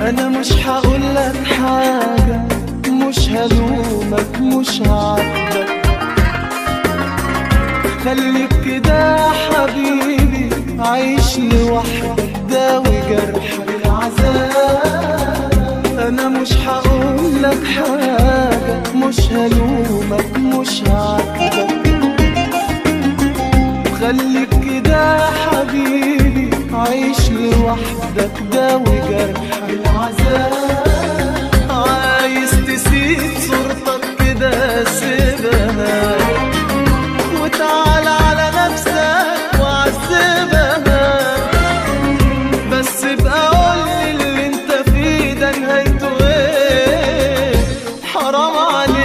أنا مش هقول لك حاجة مش هلومك مش هعاتبك. خليك كده حبيبي عيش لوحدك داوي جرحك العذاب. أنا مش هقول لك حاجة مش هلومك مش هعاتبك. خليك كده حبيبي عيش لوحدك داوي جرحك जान